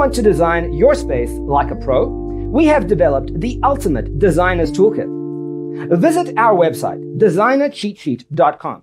Want to design your space like a pro? We have developed the ultimate designer's toolkit. Visit our website, designercheatsheet.com.